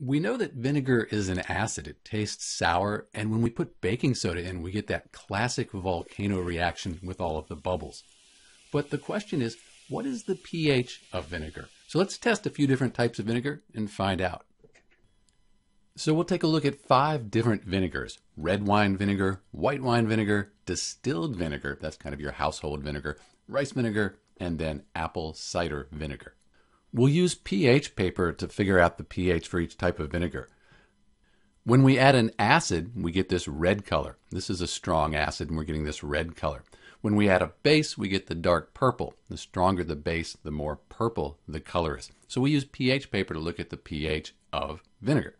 We know that vinegar is an acid. It tastes sour, and when we put baking soda in, we get that classic volcano reaction with all of the bubbles. But the question is, what is the pH of vinegar? So let's test a few different types of vinegar and find out. So we'll take a look at five different vinegars. Red wine vinegar, white wine vinegar, distilled vinegar, that's kind of your household vinegar, rice vinegar, and then apple cider vinegar. We'll use pH paper to figure out the pH for each type of vinegar. When we add an acid, we get this red color. This is a strong acid, and we're getting this red color. When we add a base, we get the dark purple. The stronger the base, the more purple the color is. So we use pH paper to look at the pH of vinegar.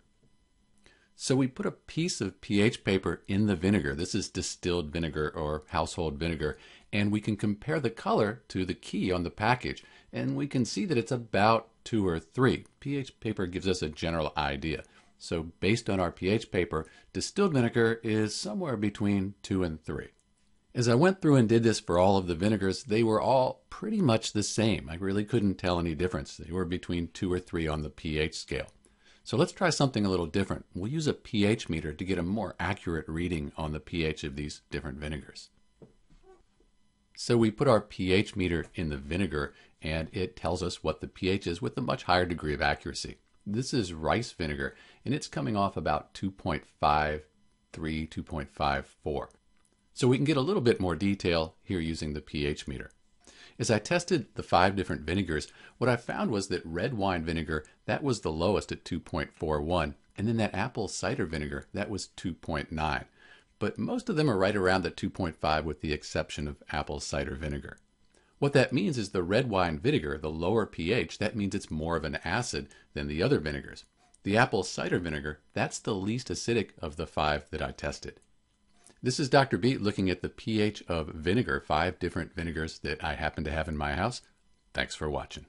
So we put a piece of pH paper in the vinegar. This is distilled vinegar or household vinegar. And we can compare the color to the key on the package and we can see that it's about 2 or 3. pH paper gives us a general idea. So based on our pH paper, distilled vinegar is somewhere between 2 and 3. As I went through and did this for all of the vinegars, they were all pretty much the same. I really couldn't tell any difference. They were between 2 or 3 on the pH scale. So let's try something a little different. We'll use a pH meter to get a more accurate reading on the pH of these different vinegars. So we put our pH meter in the vinegar and it tells us what the pH is with a much higher degree of accuracy. This is rice vinegar and it's coming off about 2.53, 2.54. So we can get a little bit more detail here using the pH meter. As I tested the five different vinegars, what I found was that red wine vinegar, that was the lowest at 2.41, and then that apple cider vinegar, that was 2.9 but most of them are right around the 2.5 with the exception of apple cider vinegar. What that means is the red wine vinegar, the lower pH, that means it's more of an acid than the other vinegars. The apple cider vinegar, that's the least acidic of the five that I tested. This is Dr. B. looking at the pH of vinegar, five different vinegars that I happen to have in my house. Thanks for watching.